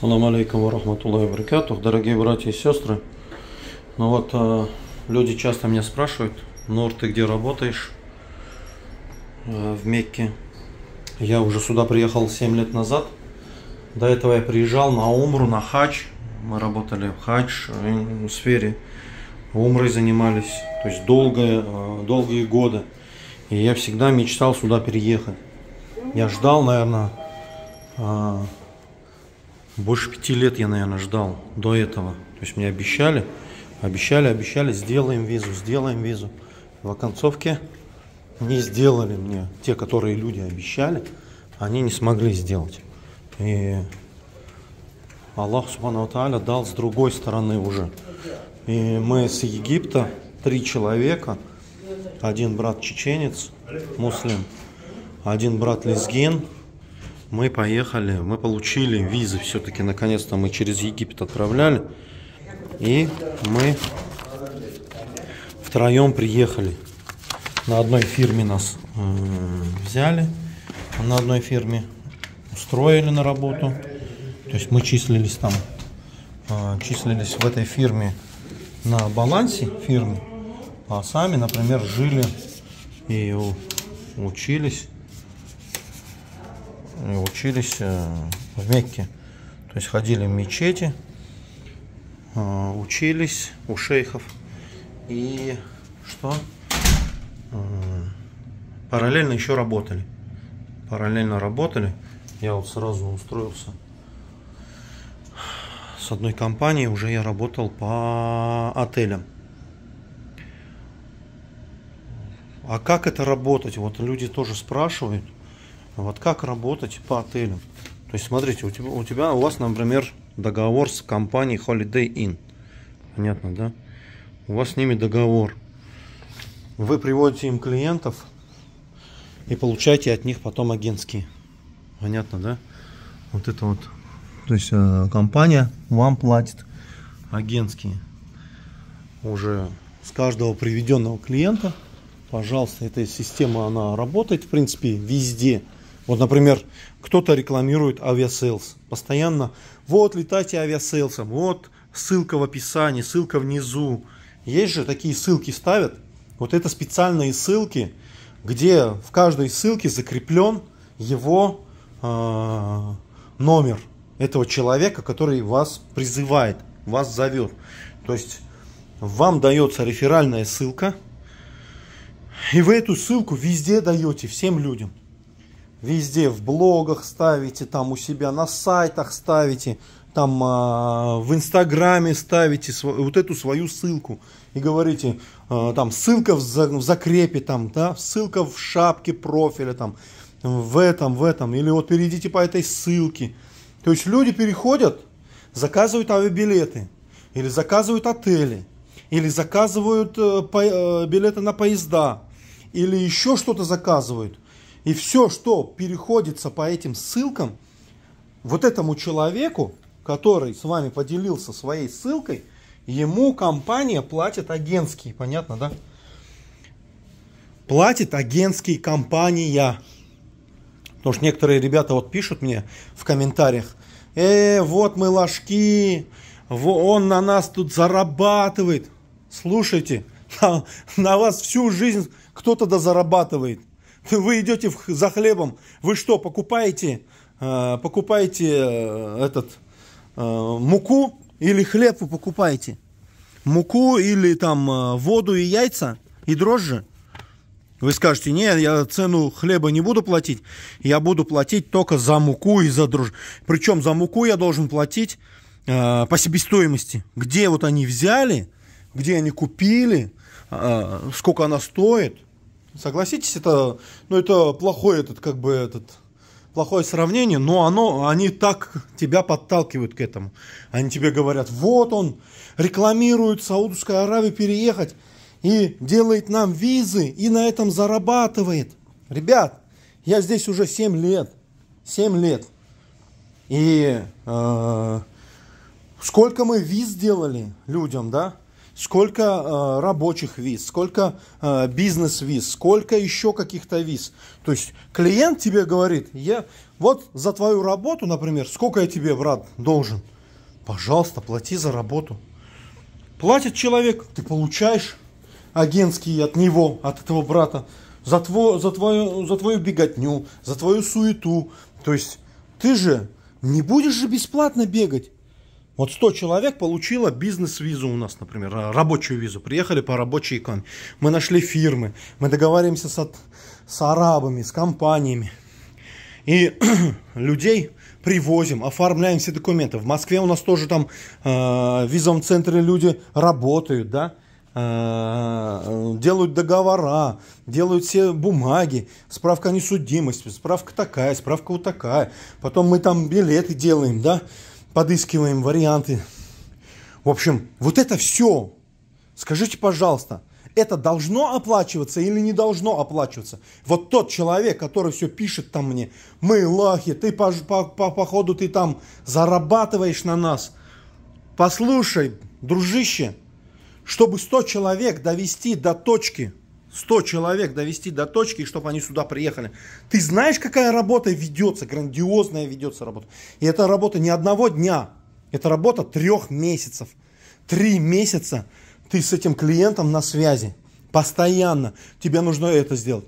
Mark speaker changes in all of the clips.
Speaker 1: Салам алейкум ва рахматуллахи баракатух. Дорогие братья и сестры, ну вот э, люди часто меня спрашивают, Нур, ты где работаешь? Э, в Мекке. Я уже сюда приехал 7 лет назад. До этого я приезжал на Умру, на Хадж. Мы работали в Хадж э, сфере. Умрой занимались. То есть долгие, э, долгие годы. И я всегда мечтал сюда переехать. Я ждал, наверное, э, больше пяти лет я, наверное, ждал до этого. То есть мне обещали, обещали, обещали, сделаем визу, сделаем визу. В оконцовке не сделали мне. Те, которые люди обещали, они не смогли сделать. И Аллах Субхану Тааля дал с другой стороны уже. И мы с Египта, три человека, один брат чеченец, муслим, один брат лезгин, мы поехали, мы получили визы все-таки, наконец-то мы через Египет отправляли. И мы втроем приехали. На одной фирме нас э, взяли, на одной фирме устроили на работу. То есть мы числились там, э, числились в этой фирме на балансе фирмы, а сами, например, жили и учились учились э, в Мекке. То есть ходили в мечети, э, учились у шейхов. И что? Э, параллельно еще работали. Параллельно работали. Я вот сразу устроился с одной компанией. Уже я работал по отелям. А как это работать? Вот люди тоже спрашивают. Вот как работать по отелям? То есть, смотрите, у тебя, у тебя, у вас, например, договор с компанией Holiday Inn. Понятно, да? У вас с ними договор. Вы приводите им клиентов и получаете от них потом агентские. Понятно, да? Вот это вот. То есть э, компания вам платит агентские. Уже с каждого приведенного клиента, пожалуйста, эта система, она работает, в принципе, везде. Вот, например, кто-то рекламирует авиасейлс. Постоянно, вот, летайте авиасейлсом, вот, ссылка в описании, ссылка внизу. Есть же такие ссылки ставят. Вот это специальные ссылки, где в каждой ссылке закреплен его э, номер этого человека, который вас призывает, вас зовет. То есть вам дается реферальная ссылка, и вы эту ссылку везде даете всем людям везде в блогах ставите, там у себя на сайтах ставите, там э, в Инстаграме ставите вот эту свою ссылку. И говорите, э, там ссылка в, за, в закрепе, там, да, ссылка в шапке профиля, там, в этом, в этом, или вот перейдите по этой ссылке. То есть люди переходят, заказывают авиабилеты, или заказывают отели, или заказывают э, по, э, билеты на поезда, или еще что-то заказывают – и все, что переходится по этим ссылкам, вот этому человеку, который с вами поделился своей ссылкой, ему компания платит агентский, понятно, да? Платит агентский компания. Потому что некоторые ребята вот пишут мне в комментариях, э, вот мы ложки, он на нас тут зарабатывает. Слушайте, на, на вас всю жизнь кто-то да зарабатывает. Вы идете за хлебом, вы что, покупаете, э, покупаете э, этот э, муку или хлеб вы покупаете? Муку или там воду и яйца и дрожжи? Вы скажете, нет, я цену хлеба не буду платить, я буду платить только за муку и за дрожжи. Причем за муку я должен платить э, по себестоимости. Где вот они взяли, где они купили, э, сколько она стоит – Согласитесь, это, ну, это плохой этот, как бы, этот, плохое сравнение, но оно, они так тебя подталкивают к этому. Они тебе говорят, вот он рекламирует Саудовскую Аравию переехать и делает нам визы и на этом зарабатывает. Ребят, я здесь уже 7 лет. 7 лет. И э, сколько мы виз сделали людям, да? Сколько э, рабочих виз, сколько э, бизнес-виз, сколько еще каких-то виз. То есть клиент тебе говорит, я вот за твою работу, например, сколько я тебе, брат, должен? Пожалуйста, плати за работу. Платит человек, ты получаешь агентский от него, от этого брата, за, твой, за, твою, за твою беготню, за твою суету. То есть ты же не будешь же бесплатно бегать. Вот 100 человек получило бизнес-визу у нас, например, рабочую визу. Приехали по рабочей экономике. Мы нашли фирмы, мы договариваемся с, с арабами, с компаниями. И людей привозим, оформляем все документы. В Москве у нас тоже там э, в визовом центре люди работают, да, э, делают договора, делают все бумаги, справка о несудимости, справка такая, справка вот такая. Потом мы там билеты делаем, да, подыскиваем варианты. В общем, вот это все. Скажите, пожалуйста, это должно оплачиваться или не должно оплачиваться? Вот тот человек, который все пишет там мне, мы лахи, ты по, по, по, походу ты там зарабатываешь на нас. Послушай, дружище, чтобы 100 человек довести до точки, 100 человек довести до точки, чтобы они сюда приехали. Ты знаешь, какая работа ведется, грандиозная ведется работа. И это работа не одного дня, это работа трех месяцев. Три месяца ты с этим клиентом на связи. Постоянно. Тебе нужно это сделать.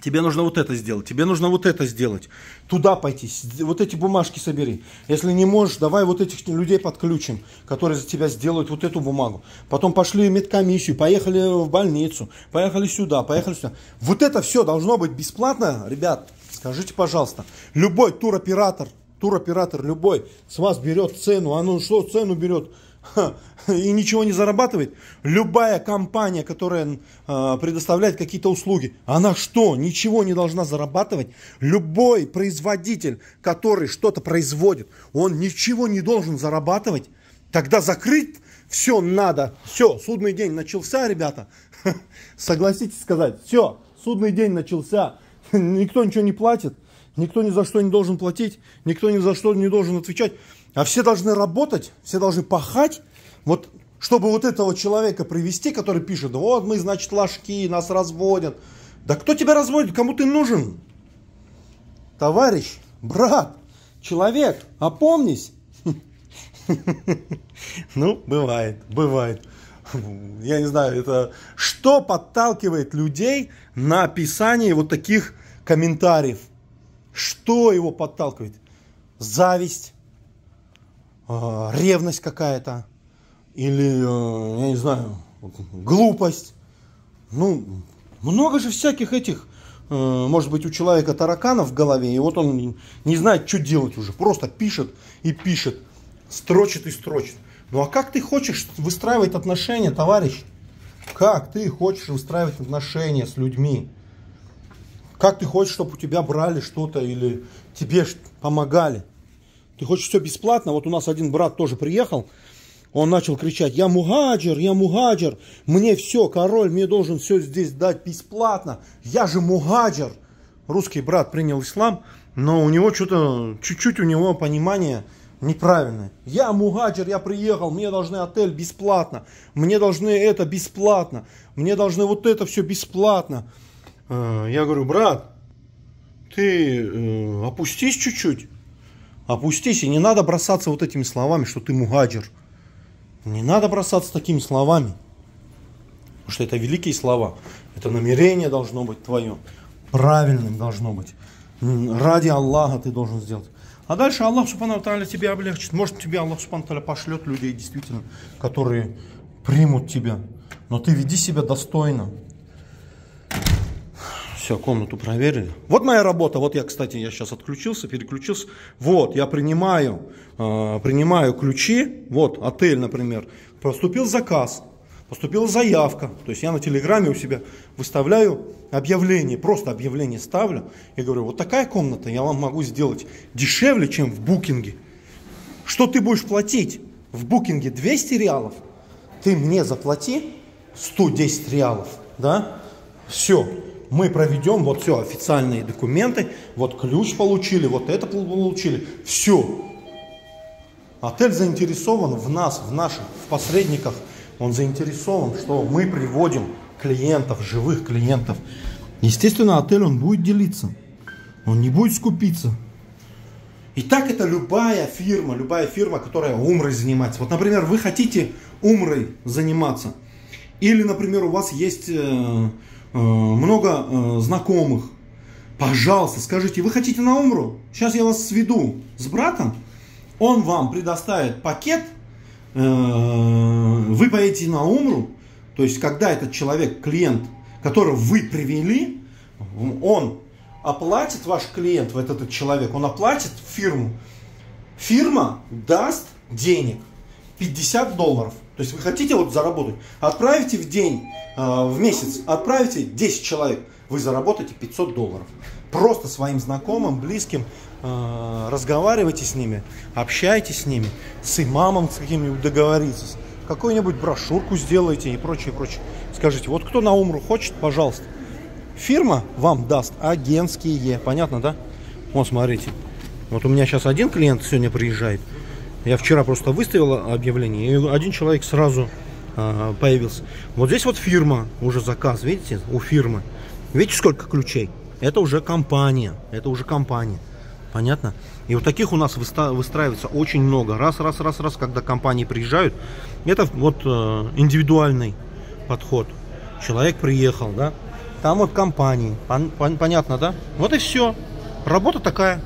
Speaker 1: Тебе нужно вот это сделать, тебе нужно вот это сделать, туда пойти, вот эти бумажки собери. Если не можешь, давай вот этих людей подключим, которые за тебя сделают вот эту бумагу. Потом пошли медкомиссию, поехали в больницу, поехали сюда, поехали сюда. Вот это все должно быть бесплатно, ребят, скажите, пожалуйста. Любой туроператор, туроператор любой с вас берет цену, а ну что цену берет? И ничего не зарабатывает, любая компания, которая э, предоставляет какие-то услуги, она что, ничего не должна зарабатывать? Любой производитель, который что-то производит, он ничего не должен зарабатывать? Тогда закрыть все надо. Все, судный день начался, ребята. Согласитесь сказать, все, судный день начался. Никто ничего не платит, никто ни за что не должен платить, никто ни за что не должен отвечать. А все должны работать, все должны пахать, вот чтобы вот этого человека привести, который пишет, вот мы, значит, ложки, нас разводят. Да кто тебя разводит, кому ты нужен? Товарищ, брат, человек, опомнись. Ну, бывает, бывает. Я не знаю, это что подталкивает людей на описание вот таких комментариев? Что его подталкивает? Зависть, а, ревность какая-то, или, э, я не знаю, глупость. Ну, много же всяких этих, э, может быть, у человека тараканов в голове, и вот он не знает, что делать уже, просто пишет и пишет, строчит и строчит. Ну а как ты хочешь выстраивать отношения, товарищ? Как ты хочешь выстраивать отношения с людьми? Как ты хочешь, чтобы у тебя брали что-то или тебе помогали? Ты хочешь все бесплатно? Вот у нас один брат тоже приехал, он начал кричать, я мугаджер, я мугаджер, мне все, король мне должен все здесь дать бесплатно, я же мугаджер. Русский брат принял ислам, но у него что-то, чуть-чуть у него понимание неправильное. Я мугаджер, я приехал, мне должны отель бесплатно, мне должны это бесплатно, мне должны вот это все бесплатно. Э, я говорю, брат, ты э, опустись чуть-чуть. Опустись, и не надо бросаться вот этими словами, что ты мугаджир. Не надо бросаться такими словами. Потому что это великие слова. Это намерение должно быть твое. Правильным должно быть. Ради Аллаха ты должен сделать. А дальше Аллах Субхану Таля тебе облегчит. Может тебе Аллах Субхану Таля пошлет людей действительно, которые примут тебя. Но ты веди себя достойно. Все, комнату проверили. Вот моя работа. Вот я, кстати, я сейчас отключился, переключился. Вот, я принимаю, э, принимаю ключи. Вот, отель, например. Поступил заказ, поступила заявка. То есть я на телеграме у себя выставляю объявление, просто объявление ставлю. И говорю, вот такая комната я вам могу сделать дешевле, чем в букинге. Что ты будешь платить? В букинге 200 реалов. Ты мне заплати 110 реалов. Да? Все мы проведем, вот все, официальные документы, вот ключ получили, вот это получили, все. Отель заинтересован в нас, в наших, в посредниках, Он заинтересован, что мы приводим клиентов, живых клиентов. Естественно, отель он будет делиться. Он не будет скупиться. И так это любая фирма, любая фирма, которая умрой занимается. Вот, например, вы хотите умрой заниматься. Или, например, у вас есть э, много э, знакомых. Пожалуйста, скажите, вы хотите на умру? Сейчас я вас сведу с братом. Он вам предоставит пакет. Э, вы поедете на умру. То есть, когда этот человек, клиент, которого вы привели, он оплатит ваш клиент, вот этот человек, он оплатит фирму. Фирма даст денег 50 долларов. То есть вы хотите вот заработать, отправите в день, э, в месяц, отправите 10 человек, вы заработаете 500 долларов. Просто своим знакомым, близким э, разговаривайте с ними, общайтесь с ними, с имамом с каким-нибудь договоритесь, какую-нибудь брошюрку сделайте и прочее, прочее. Скажите, вот кто на умру хочет, пожалуйста, Фирма вам даст агентские. Понятно, да? Вот, смотрите. Вот у меня сейчас один клиент сегодня приезжает. Я вчера просто выставил объявление, и один человек сразу э, появился. Вот здесь вот фирма, уже заказ, видите, у фирмы. Видите, сколько ключей? Это уже компания, это уже компания. Понятно? И вот таких у нас выстраивается очень много. Раз, раз, раз, раз, когда компании приезжают, это вот э, индивидуальный подход. Человек приехал, да, там вот компании. Пон, пон, понятно, да? Вот и все. Работа такая.